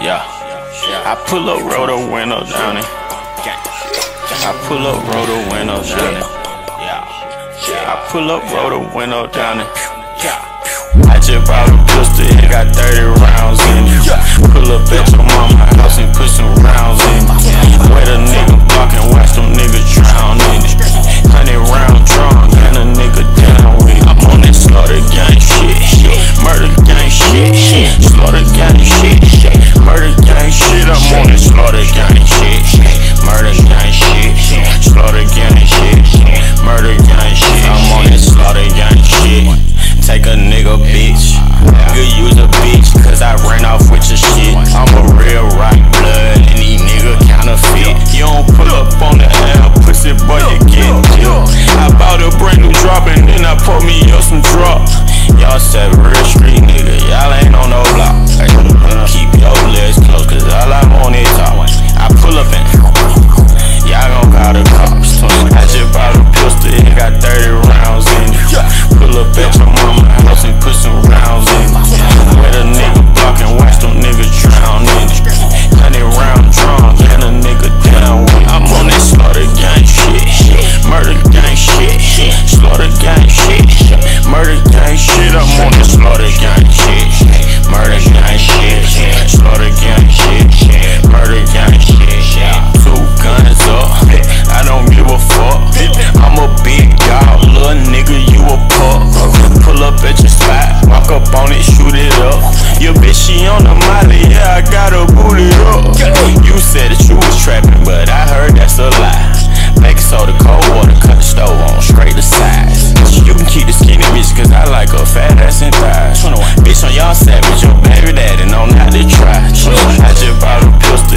Yeah. I pull up, roll the window down it. I pull up, roll the window down it. yeah, I pull up, roll the window down it. I just bought a pistol, and got 30 rounds in it. Pull up at a nigga, bitch. Nigga, use a bitch, cause I ran off with your shit. I'm a real rock blood, and these nigga counterfeit. You don't pull up on the air, pussy but you get killed. I bought a brand new drop, and then I put me up some drop. Y'all said ass and thighs. Bitch, on y'all savage, your baby daddy, no, not to try. I just bought a pistol.